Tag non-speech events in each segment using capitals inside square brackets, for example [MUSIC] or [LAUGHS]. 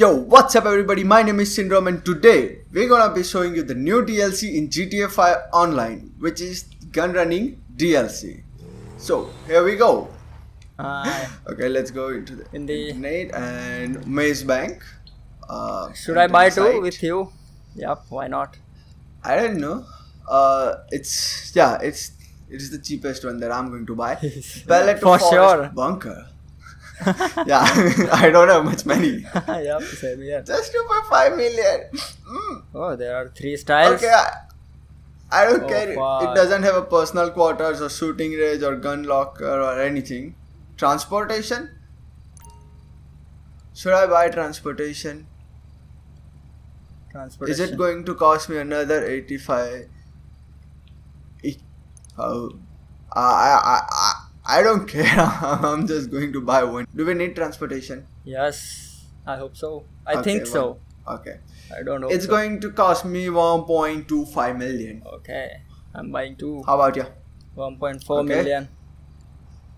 Yo, what's up everybody? My name is Syndrom and today we're gonna be showing you the new DLC in GTA 5 Online, which is Gunrunning DLC. So, here we go. Uh, [LAUGHS] Okay, let's go into the, In the- internet and Maze Bank. Uh, should I buy two with you? Yep, why not? I don't know. Uh, it's yeah, it's it is the cheapest one that I'm going to buy. [LAUGHS] Paleto For Forest sure. Bunker. [LAUGHS] yeah, [LAUGHS] I don't have much money. [LAUGHS] yep, same here. Just 2.5 million. Mm. Oh, there are three styles. Okay, I, I don't Oh, care. It doesn't have a personal quarters or shooting range or gun locker or anything. Transportation? Should I buy transportation? Transportation. Is it going to cost me another 85? E- Oh, I, I, I, don't care. I'm just going to buy one. Do we need transportation? Yes, I hope so. I Okay, think so. one. Okay. I don't know. It's so. going to cost me 1.25 million. Okay, I'm buying two. How about you? 1.4 Okay. million.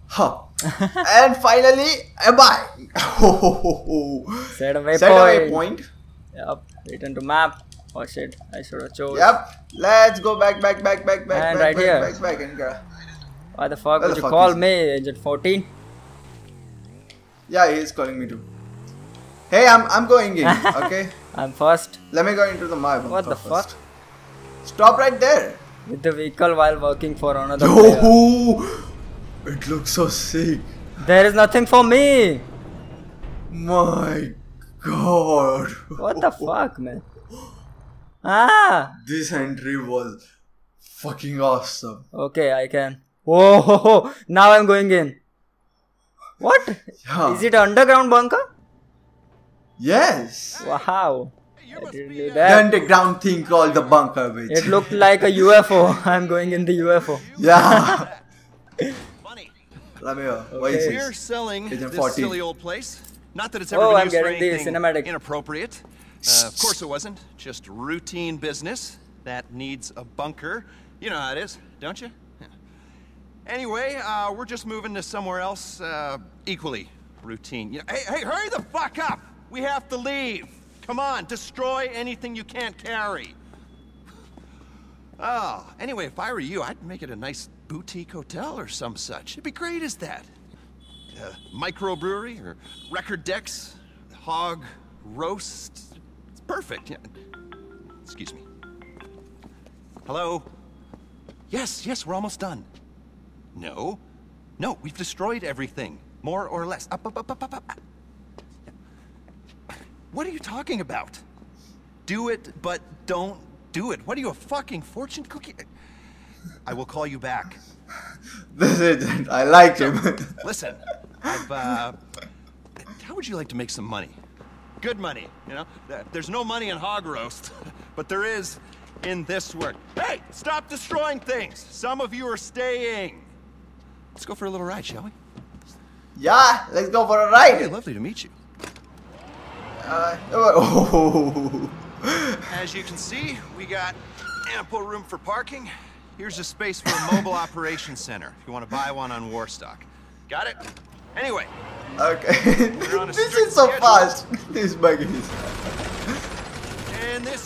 Huh. and finally, I buy. Set a waypoint. Set a waypoint. Yep, return to map. Oh shit, I should have chose. Yep. Let's go back, back, back, back, back, And back, right back, here. back, back, and go. Why the fuck would the you fuck call me? Agent 14? Yeah, he is calling me too. Hey, I'm I'm going in. [LAUGHS] Okay. I'm first. Let me go into the bunker What the first. fuck? Stop right there. With the vehicle while working for another. Oh, it looks so sick. There is nothing for me. My God. What the [LAUGHS] fuck, man? Ah, This entry was fucking awesome. okay, I can. Whoa, now I'm going in. What? Yeah. Is it underground bunker? Yes. Wow. I didn't do The underground thing called the bunker, bitch. It looked [LAUGHS] like a UFO. [LAUGHS] I'm going in the UFO. Yeah. [LAUGHS] Funny. Let me know. What is Okay. We're selling Agent this 14. silly old place. Not that it's ever Oh, been I'm used for getting the anything cinematic. inappropriate. Uh, of course it wasn't. Just routine business that needs a bunker. You know how it is, don't you? Anyway, uh, we're just moving to somewhere else uh, equally routine. You know, hey, hey, hurry the fuck up! We have to leave. Come on, destroy anything you can't carry. Oh, anyway, if I were you, I'd make it a nice boutique hotel or some such. It'd be great as that. Uh, microbrewery or record decks, hog roast. It's perfect. Yeah. Excuse me. Hello? Yes, yes, we're almost done. No. No, we've destroyed everything. More or less. Up, up, up. What are you talking about? Do it, but don't do it. What are you, a fucking fortune cookie? I will call you back. This [LAUGHS] is. I like him. Listen, I've, uh, how would you like to make some money? Good money, you know? There's no money in hog roast, [LAUGHS] but there is in this work. Hey, stop destroying things! Some of you are staying. Let's go for a little ride, shall we? yeah, let's go for a ride. Hey, ride. lovely to meet you. Uh, oh. [LAUGHS] As you can see, we got ample room for parking. Here's a space for a mobile [LAUGHS] operations center if you want to buy one on Warstock. Got it? Anyway, Okay. We're on a [LAUGHS] this is so schedule. fast. This bug is.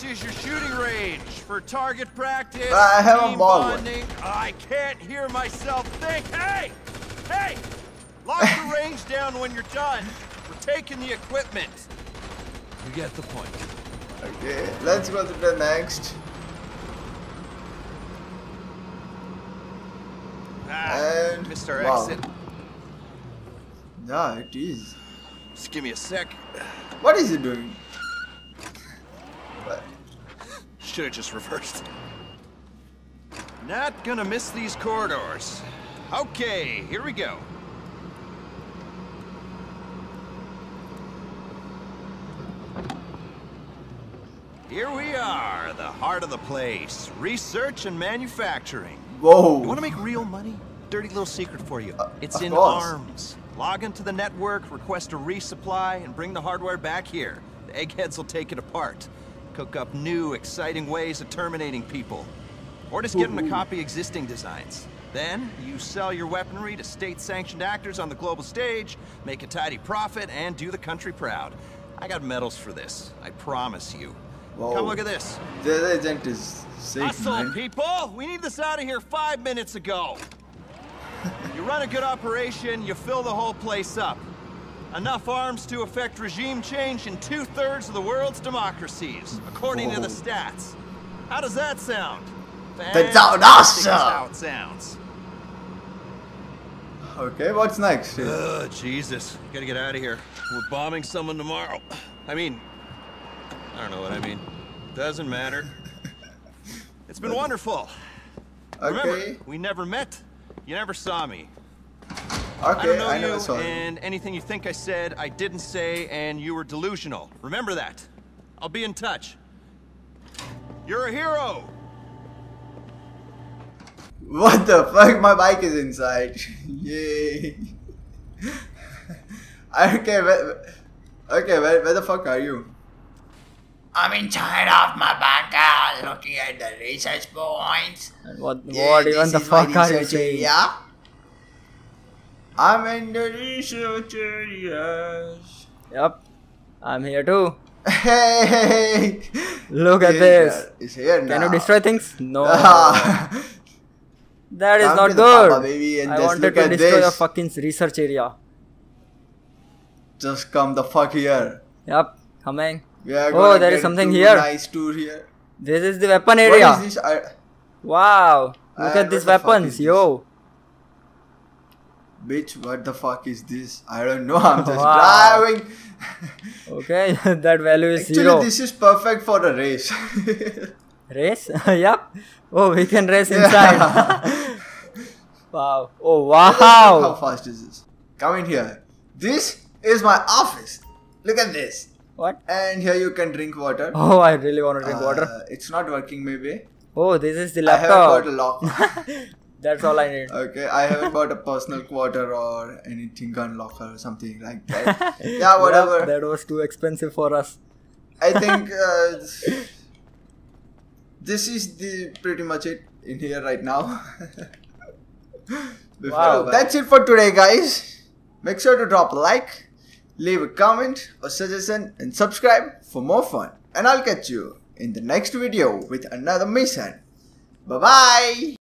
Is your shooting range for target practice. I have a team ball bonding. I can't hear myself think. Hey! Hey! Lock the [LAUGHS] range down when you're done. We're taking the equipment. You get the point. Okay, let's go to the next. Ah, And- Mr. wow. exit. Yeah, it is. Just give me a sec. What is he doing? What? Should have just reversed. Not gonna miss these corridors. Okay, here we go. Here we are, the heart of the place. Research and manufacturing. Whoa. You want to make real money? Dirty little secret for you. Uh, it's in course. arms. Log into the network, request a resupply, and bring the hardware back here. The eggheads will take it apart. Cook up new, exciting ways of terminating people. Or just give them a copy existing designs. Then, you sell your weaponry to state-sanctioned actors on the global stage, make a tidy profit, and do the country proud. I got medals for this. I promise you. Whoa. Come look at this. The agent is safe, Hustle, man. people! We need this out of here five minutes ago. [LAUGHS] you run a good operation, you fill the whole place up. Enough arms to effect regime change in two-thirds of the world's democracies, according to the stats. How does that sound? That sound awesome! how it sounds. Okay, what's next? Ugh, Jesus. Gotta get out of here. We're bombing someone tomorrow. I mean, I don't know what I mean. Doesn't matter. It's been wonderful. Remember, we never met. You never saw me. I don't know I you, never saw you. and anything you think I said, I didn't say, and you were delusional. Remember that. I'll be in touch. You're a hero. What the fuck? My bike is inside. [LAUGHS] Yay. [LAUGHS] okay, where, okay, where, where the fuck are you? I'm inside of my bunker looking at the research points. And what Yeah, what even the fuck are you research saying? area. I'm in the research areas. Yep. I'm here too. Hey! Look at this. It's here now. Can you destroy things? No. [LAUGHS] That is Come not good. Papa, baby, I wanted to destroy the fucking research area. Just come the fuck here. Yep. Coming. Oh, there is something here. Nice tour here. This is the weapon area. I, Wow. Look Uh, at these weapons, yo. Bitch, what the fuck is this? I don't know. I'm just Wow. driving. [LAUGHS] Okay, [LAUGHS] that value is Actually, zero. this is perfect for a race. [LAUGHS] Race? yep. Oh, we can race Yeah. inside. wow. Oh, wow. How fast is this? Come in here. This is my office. Look at this. What? And here you can drink water. Oh, I really want to drink Uh, water. It's not working, maybe. Oh, this is the I haven't got a lock. That's all I need. okay, I haven't got a personal quarter or anything gun locker or something like that. [LAUGHS] yeah, whatever. Yep, that was too expensive for us. I [LAUGHS] think uh, this is the pretty much it in here right now. [LAUGHS] Wow. That's it for today, guys. Make sure to drop a like, leave a comment or suggestion, and subscribe for more fun. And I'll catch you in the next video with another mission. Bye bye.